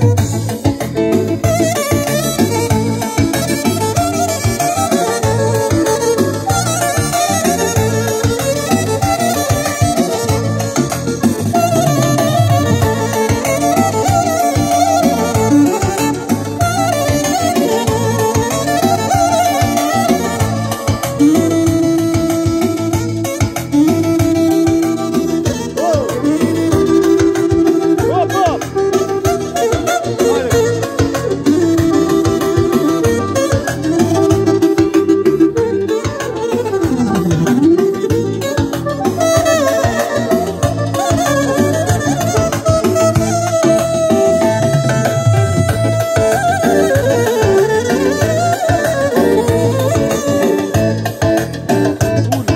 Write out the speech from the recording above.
Música Uno.